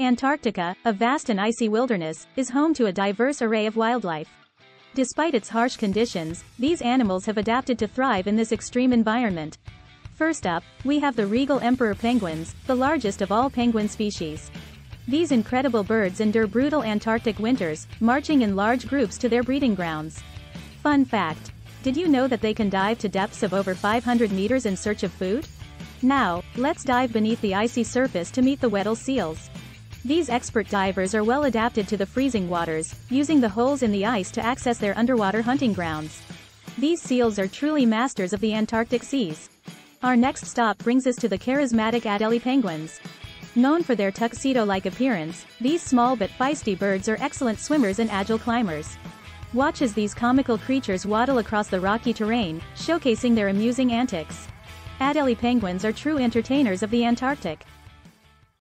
Antarctica, a vast and icy wilderness, is home to a diverse array of wildlife. Despite its harsh conditions, these animals have adapted to thrive in this extreme environment. First up, we have the regal emperor penguins, the largest of all penguin species. These incredible birds endure brutal Antarctic winters, marching in large groups to their breeding grounds. Fun fact. Did you know that they can dive to depths of over 500 meters in search of food? Now, let's dive beneath the icy surface to meet the Weddell seals. These expert divers are well adapted to the freezing waters, using the holes in the ice to access their underwater hunting grounds. These seals are truly masters of the Antarctic seas. Our next stop brings us to the charismatic Adelie penguins. Known for their tuxedo-like appearance, these small but feisty birds are excellent swimmers and agile climbers. Watch as these comical creatures waddle across the rocky terrain, showcasing their amusing antics. Adelie penguins are true entertainers of the Antarctic.